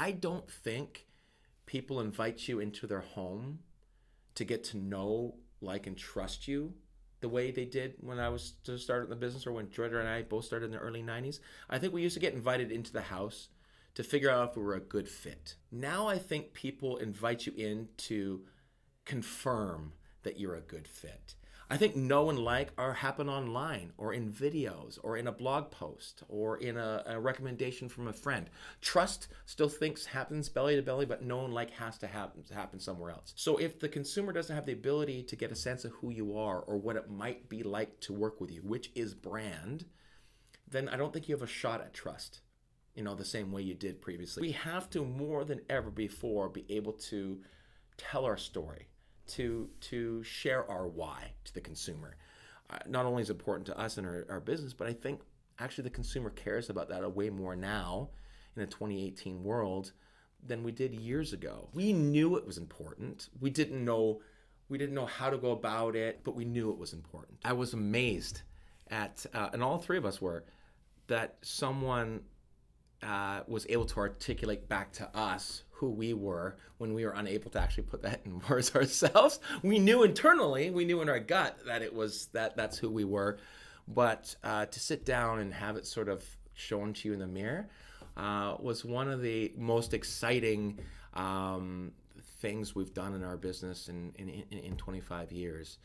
I don't think people invite you into their home to get to know, like, and trust you the way they did when I was to start in the business or when Jordan and I both started in the early 90s. I think we used to get invited into the house to figure out if we were a good fit. Now I think people invite you in to confirm that you're a good fit. I think know and like are happen online or in videos or in a blog post or in a, a, recommendation from a friend. Trust still thinks happens belly to belly, but know and like has to happen happen somewhere else. So if the consumer doesn't have the ability to get a sense of who you are or what it might be like to work with you, which is brand, then I don't think you have a shot at trust. You know, the same way you did previously. We have to more than ever before be able to tell our story to to share our why to the consumer. Uh, not only is it important to us and our, our business, but I think actually the consumer cares about that a way more now in a 2018 world than we did years ago. We knew it was important. We didn't know we didn't know how to go about it, but we knew it was important. I was amazed at, uh, and all three of us were, that someone uh, was able to articulate back to us who we were when we were unable to actually put that in words ourselves. We knew internally, we knew in our gut that it was that that's who we were, but uh, to sit down and have it sort of shown to you in the mirror uh, was one of the most exciting um, things we've done in our business in, in, in 25 years.